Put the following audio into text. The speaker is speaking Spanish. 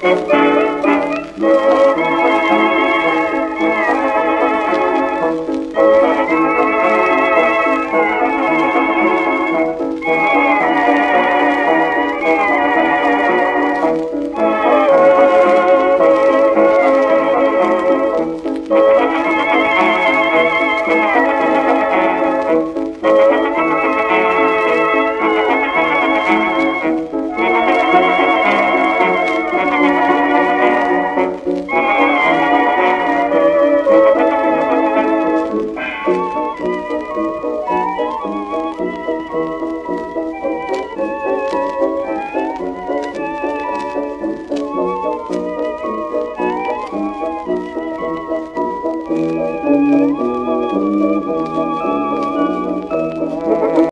thank Thank you.